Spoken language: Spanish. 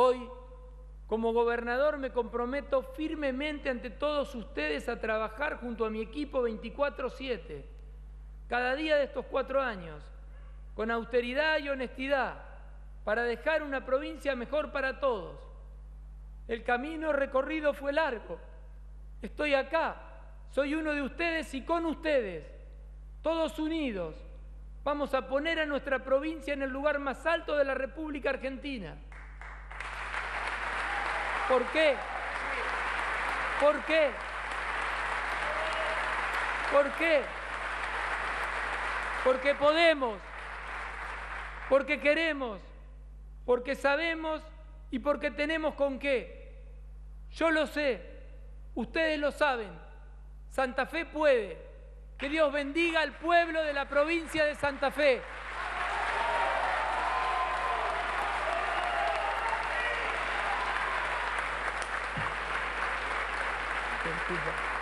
Hoy, como gobernador, me comprometo firmemente ante todos ustedes a trabajar junto a mi equipo 24/7, cada día de estos cuatro años, con austeridad y honestidad, para dejar una provincia mejor para todos. El camino recorrido fue largo. Estoy acá, soy uno de ustedes y con ustedes, todos unidos, vamos a poner a nuestra provincia en el lugar más alto de la República Argentina. ¿Por qué? ¿Por qué? ¿Por qué? Porque podemos, porque queremos, porque sabemos y porque tenemos con qué. Yo lo sé, ustedes lo saben, Santa Fe puede. Que Dios bendiga al pueblo de la provincia de Santa Fe. You.